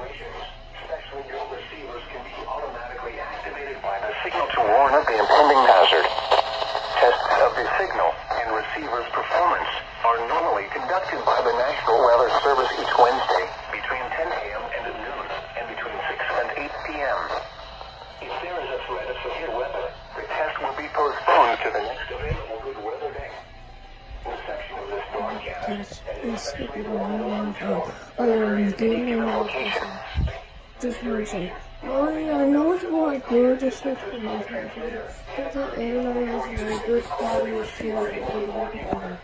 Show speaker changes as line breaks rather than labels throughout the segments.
situations. Specially built receivers can be automatically activated by the signal to warn of the impending hazard. Tests of the signal and receiver's performance are normally conducted by the National Weather Service each Wednesday between 10 a.m. and noon and between 6 and 8 p.m. If there is a threat of severe weather, the test will be postponed to the next available good weather day. This section of this broadcast
Everyone. Um, and. Just one thing. Oh yeah, I know it's more good. Just like the But the airline is very good quality of.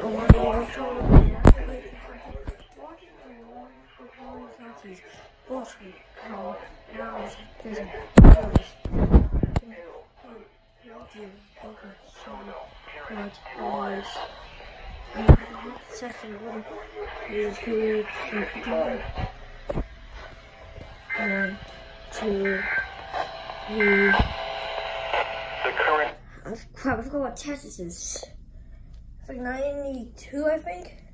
Oh my god, I'm trying to activated for watching the warning for calling Southeast. Bullshit. Oh, now it's busy. Okay, so, but, always. Second one is here to one, two, three.
The current
I forgot what test this is. It's like 92, I think.